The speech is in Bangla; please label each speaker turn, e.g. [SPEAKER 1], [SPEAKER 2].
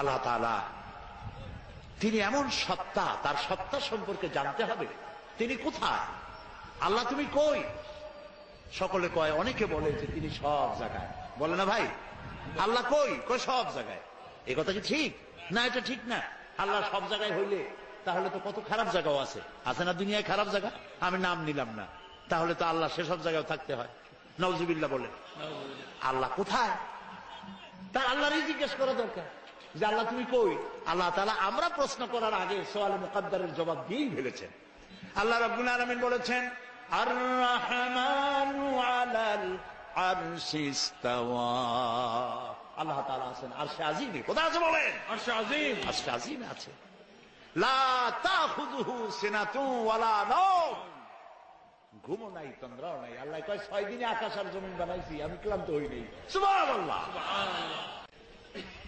[SPEAKER 1] আল্লাহ তিনি এমন সত্তা তার সত্তা সম্পর্কে জানতে হবে। তিনি কোথায়? আল্লাহ তুমি কই? সকলে কয় অনেকে বলে যে তিনি সব জায়গায়। বলে না ভাই? আল্লাহ কই? কই সব জায়গায়। এ কথা কি ঠিক? না এটা ঠিক না। আল্লাহ সব জায়গায় হইলে তাহলে তো কত খারাপ জায়গাও আছে। আছে না দুনিয়ায় খারাপ জায়গা? আমি নাম নিলাম না। তাহলে তো আল্লাহ সেসব জায়গায় থাকতে হয়। নওজুবিল্লাহ বলে। আল্লাহ কোথায়? তা আল্লাহরই জিজ্ঞেস করা দরকার। যে আল্লাহ তুমি কই? আল্লাহ তাআলা আমরা প্রশ্ন করার আগে সোয়াল মুকাদ্দারের জবাব দিয়েই ফেলেছেন। আল্লাহ রাব্বুল আলামিন বলেছেন আর রহমানু আলাল আল্লাহ তাআলা আছেন আজিমে। কোথায় আছে বলেন?
[SPEAKER 2] আজিম।
[SPEAKER 1] আরশে আজিমে আছে। সিনাতু ওয়ালা নাওম। ঘুমও নাই তন্দ্রাও নাই। আল্লাহ কয় ছয় দিনে আকাশ আর জমিন বানাইছি আমি ক্লান্ত হই নাই। সুবহানাল্লাহ।